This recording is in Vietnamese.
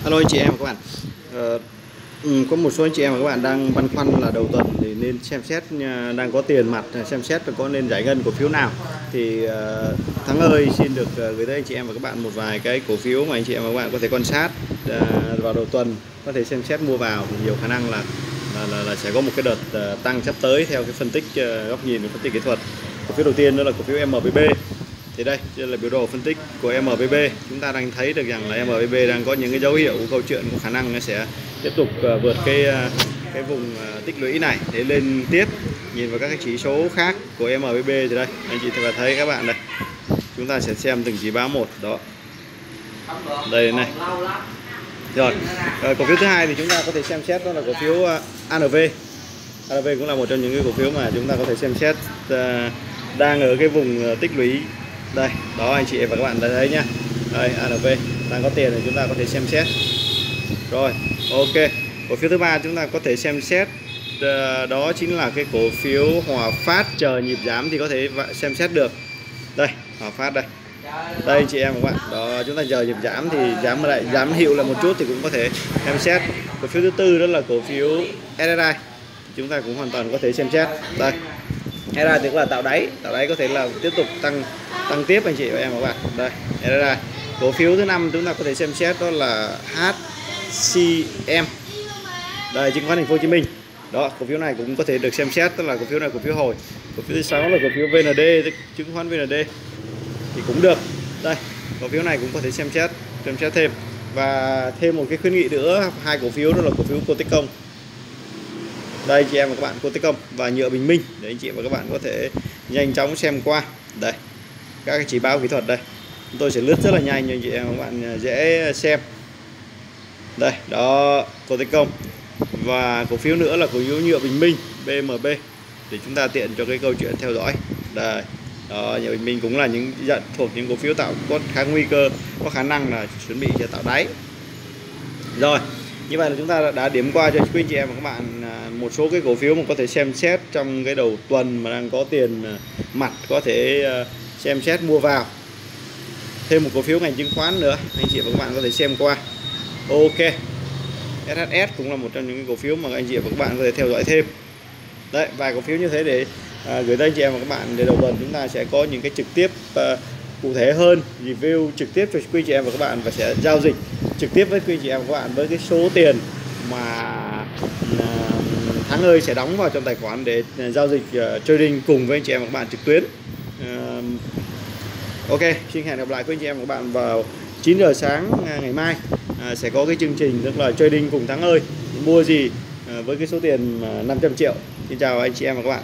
Hello anh chị em và các bạn. Ờ, ừ, Có một số anh chị em và các bạn đang băn khoăn là đầu tuần thì nên xem xét à, đang có tiền mặt à, xem xét có nên giải ngân cổ phiếu nào. Thì uh, Thắng ơi xin được uh, gửi tới anh chị em và các bạn một vài cái cổ phiếu mà anh chị em và các bạn có thể quan sát uh, vào đầu tuần có thể xem xét mua vào. Thì nhiều khả năng là là, là, là sẽ có một cái đợt uh, tăng sắp tới theo cái phân tích uh, góc nhìn phân tích kỹ thuật. Cổ phiếu đầu tiên đó là cổ phiếu MBB thì đây đây là biểu đồ phân tích của MBB chúng ta đang thấy được rằng là MBB đang có những cái dấu hiệu của câu chuyện có khả năng nó sẽ tiếp tục à, vượt cái à, cái vùng à, tích lũy này. Để lên tiếp nhìn vào các cái chỉ số khác của MBB thì đây, anh chị và thấy các bạn đây. Chúng ta sẽ xem từng chỉ báo một, đó. Đây, này. Rồi cổ phiếu thứ hai thì chúng ta có thể xem xét đó là cổ phiếu ANV ANV cũng là một trong những cái cổ phiếu mà chúng ta có thể xem xét đang ở cái vùng tích lũy đây, đó, anh chị và các bạn đã thấy nhá. Đây ANV đang có tiền thì chúng ta có thể xem xét. Rồi, ok. Cổ phiếu thứ ba chúng ta có thể xem xét. Ờ, đó chính là cái cổ phiếu Hòa Phát. Chờ nhịp giảm thì có thể xem xét được. Đây, Hòa Phát đây. Đây chị em và các bạn. Đó, chúng ta chờ nhịp giảm thì giảm lại, giảm hiệu là một chút thì cũng có thể xem xét. Cổ phiếu thứ tư đó là cổ phiếu SSI chúng ta cũng hoàn toàn có thể xem xét. Đây hay thì cũng là tạo đáy. Tạo đáy có thể là tiếp tục tăng tăng tiếp anh chị và em các bạn. Đây đây. Là cổ phiếu thứ năm chúng ta có thể xem xét đó là HCM đây, chứng khoán thành phố Hồ Chí Minh. Đó, cổ phiếu này cũng có thể được xem xét tức là cổ phiếu này cổ phiếu hồi. Cổ phiếu thứ sáu là cổ phiếu VND chứng khoán VND thì cũng được. Đây, cổ phiếu này cũng có thể xem xét xem xét thêm. Và thêm một cái khuyến nghị nữa, hai cổ phiếu đó là cổ phiếu Cotecom đây chị em và các bạn cô tài công và nhựa Bình Minh. Để anh chị và các bạn có thể nhanh chóng xem qua. Đây, các cái chỉ báo kỹ thuật đây. Tôi sẽ lướt rất là nhanh cho anh chị em các bạn à, dễ xem. Đây, đó cô tích công và cổ phiếu nữa là cổ phiếu nhựa bình minh BMB để chúng ta tiện cho cái câu chuyện theo dõi. Đây, đó, nhựa bình minh cũng là những nhận thuộc những cổ phiếu tạo có khá nguy cơ, có khả năng là chuẩn bị cho tạo đáy. Rồi như vậy là chúng ta đã điểm qua cho quý anh chị em và các bạn à, một số cái cổ phiếu mà có thể xem xét trong cái đầu tuần mà đang có tiền à, mặt có thể à, xem xét mua vào. Thêm một cổ phiếu ngành chứng khoán nữa anh chị và các bạn có thể xem qua. Ok. SHS cũng là một trong những cổ phiếu mà anh chị và các bạn có thể theo dõi thêm. Đấy vài cổ phiếu như thế để à, gửi tới anh chị em và các bạn để đầu tuần chúng ta sẽ có những cái trực tiếp à, cụ thể hơn review trực tiếp cho quý chị em và các bạn và sẽ giao dịch trực tiếp với quý chị em các bạn với cái số tiền mà tháng Thắng ơi sẽ đóng vào trong tài khoản để à, giao dịch uh, trading cùng với anh chị em và các bạn trực tuyến. Uh, ok xin hẹn gặp lại quý anh chị em và các bạn vào 9 giờ sáng ngày mai. À, sẽ có cái chương trình tức là trading cùng thắng ơi. Mua gì à, với cái số tiền 500 triệu. Xin chào anh chị em và các bạn.